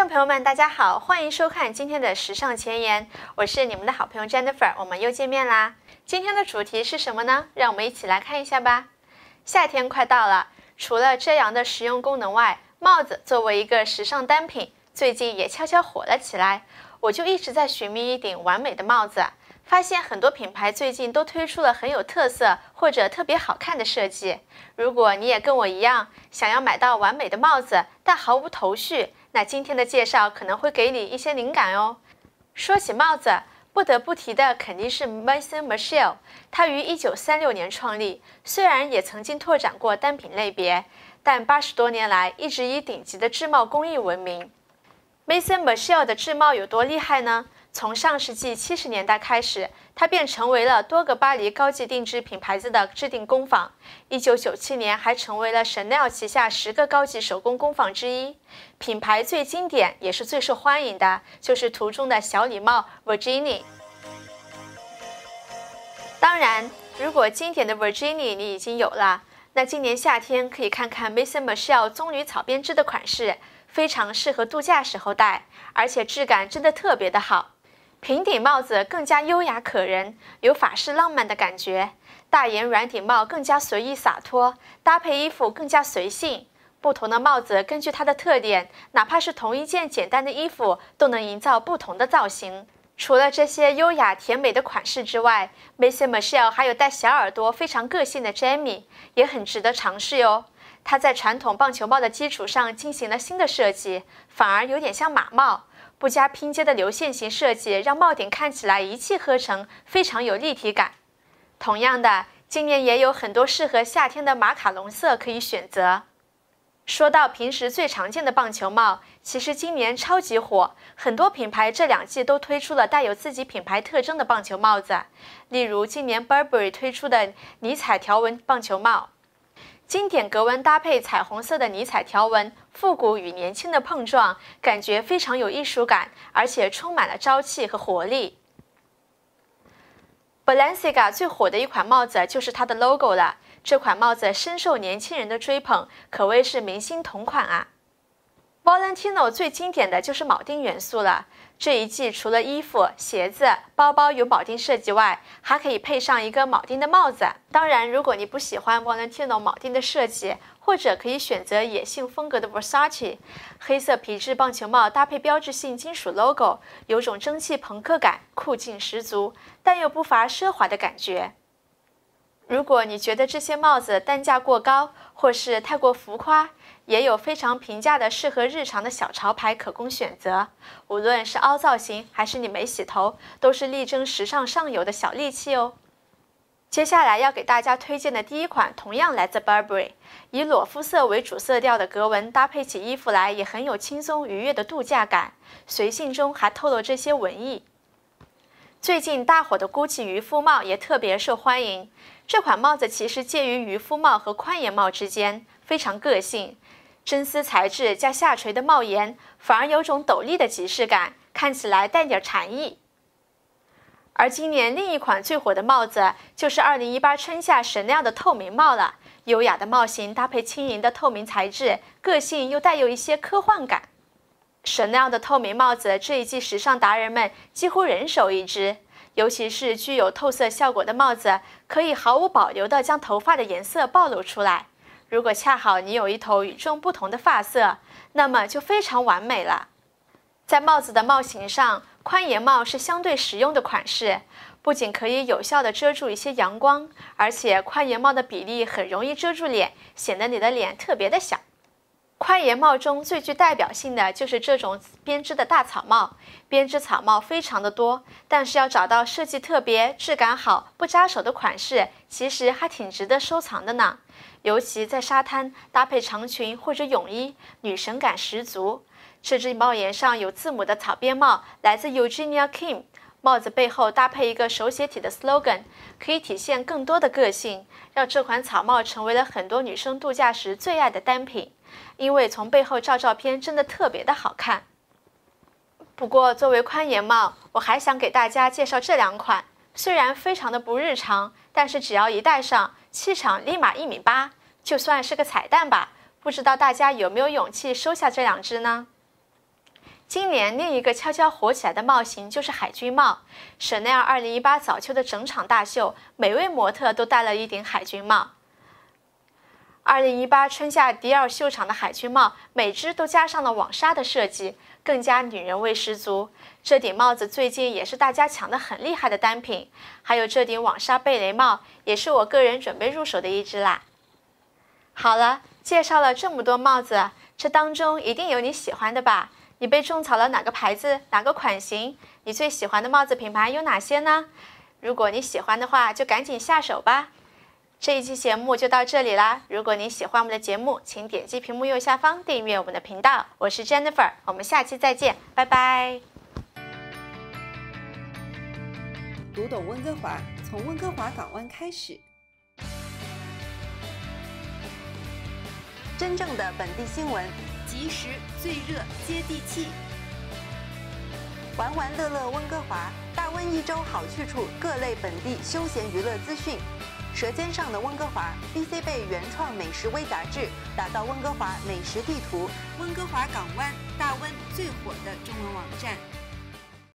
众朋友们，大家好，欢迎收看今天的时尚前沿，我是你们的好朋友 Jennifer，我们又见面啦。今天的主题是什么呢？让我们一起来看一下吧。夏天快到了，除了遮阳的实用功能外，帽子作为一个时尚单品，最近也悄悄火了起来。我就一直在寻觅一顶完美的帽子。发现很多品牌最近都推出了很有特色或者特别好看的设计。如果你也跟我一样想要买到完美的帽子，但毫无头绪，那今天的介绍可能会给你一些灵感哦。说起帽子，不得不提的肯定是 Mason Michelle。它于一九三六年创立，虽然也曾经拓展过单品类别，但八十多年来一直以顶级的制帽工艺闻名。Mason Michelle 的制帽有多厉害呢？从上世纪七十年代开始，它便成为了多个巴黎高级定制品牌子的制定工坊。一九九七年，还成为了 Chanel 旗下十个高级手工工坊之一。品牌最经典也是最受欢迎的，就是图中的小礼帽 Virginie。当然，如果经典的 Virginie 你已经有了，那今年夏天可以看看 Maison Margiela 棕榈草编织的款式，非常适合度假时候戴，而且质感真的特别的好。平顶帽子更加优雅可人，有法式浪漫的感觉；大檐软顶帽更加随意洒脱，搭配衣服更加随性。不同的帽子根据它的特点，哪怕是同一件简单的衣服，都能营造不同的造型。除了这些优雅甜美的款式之外，Maison Margiela 还有带小耳朵、非常个性的 Jamie，也很值得尝试哟。它在传统棒球帽的基础上进行了新的设计，反而有点像马帽。不加拼接的流线型设计，让帽顶看起来一气呵成，非常有立体感。同样的，今年也有很多适合夏天的马卡龙色可以选择。说到平时最常见的棒球帽，其实今年超级火，很多品牌这两季都推出了带有自己品牌特征的棒球帽子，例如今年 Burberry 推出的尼彩条纹棒球帽。经典格纹搭配彩虹色的尼彩条纹，复古与年轻的碰撞，感觉非常有艺术感，而且充满了朝气和活力。Balenciaga 最火的一款帽子就是它的 logo 了，这款帽子深受年轻人的追捧，可谓是明星同款啊。Valentino 最经典的就是铆钉元素了。这一季除了衣服、鞋子、包包有铆钉设计外，还可以配上一个铆钉的帽子。当然，如果你不喜欢 Valentino 铆钉的设计，或者可以选择野性风格的 Versace 黑色皮质棒球帽，搭配标志性金属 logo，有种蒸汽朋克感，酷劲十足，但又不乏奢华的感觉。如果你觉得这些帽子单价过高，或是太过浮夸，也有非常平价的适合日常的小潮牌可供选择。无论是凹造型，还是你没洗头，都是力争时尚上游的小利器哦。接下来要给大家推荐的第一款，同样来自 Burberry，以裸肤色为主色调的格纹，搭配起衣服来也很有轻松愉悦的度假感，随性中还透露这些文艺。最近大火的 Gucci 渔夫帽也特别受欢迎。这款帽子其实介于渔夫帽和宽檐帽之间，非常个性。真丝材质加下垂的帽檐，反而有种斗笠的即视感，看起来带点禅意。而今年另一款最火的帽子，就是2018春夏神亮的透明帽了。优雅的帽型搭配轻盈的透明材质，个性又带有一些科幻感。神亮的透明帽子，这一季时尚达人们几乎人手一只。尤其是具有透色效果的帽子，可以毫无保留地将头发的颜色暴露出来。如果恰好你有一头与众不同的发色，那么就非常完美了。在帽子的帽型上，宽檐帽是相对实用的款式，不仅可以有效的遮住一些阳光，而且宽檐帽的比例很容易遮住脸，显得你的脸特别的小。宽檐帽中最具代表性的就是这种编织的大草帽，编织草帽非常的多，但是要找到设计特别、质感好、不扎手的款式，其实还挺值得收藏的呢。尤其在沙滩搭配长裙或者泳衣，女神感十足。这只帽檐上有字母的草编帽，来自 Eugenia Kim。帽子背后搭配一个手写体的 slogan，可以体现更多的个性，让这款草帽成为了很多女生度假时最爱的单品。因为从背后照照片真的特别的好看。不过作为宽檐帽，我还想给大家介绍这两款，虽然非常的不日常，但是只要一戴上，气场立马一米八，就算是个彩蛋吧。不知道大家有没有勇气收下这两只呢？今年另一个悄悄火起来的帽型就是海军帽。香奈儿二零一八早秋的整场大秀，每位模特都戴了一顶海军帽。二零一八春夏迪奥秀场的海军帽，每只都加上了网纱的设计，更加女人味十足。这顶帽子最近也是大家抢得很厉害的单品。还有这顶网纱贝雷帽，也是我个人准备入手的一只啦。好了，介绍了这么多帽子，这当中一定有你喜欢的吧？你被种草了哪个牌子、哪个款型？你最喜欢的帽子品牌有哪些呢？如果你喜欢的话，就赶紧下手吧。这一期节目就到这里啦！如果你喜欢我们的节目，请点击屏幕右下方订阅我们的频道。我是 Jennifer，我们下期再见，拜拜。读懂温哥华，从温哥华港湾开始。真正的本地新闻，及时、最热、接地气。玩玩乐乐温哥华，大温一周好去处，各类本地休闲娱乐资讯。舌尖上的温哥华，BC 贝原创美食微杂志，打造温哥华美食地图。温哥华港湾，大温最火的中文网站。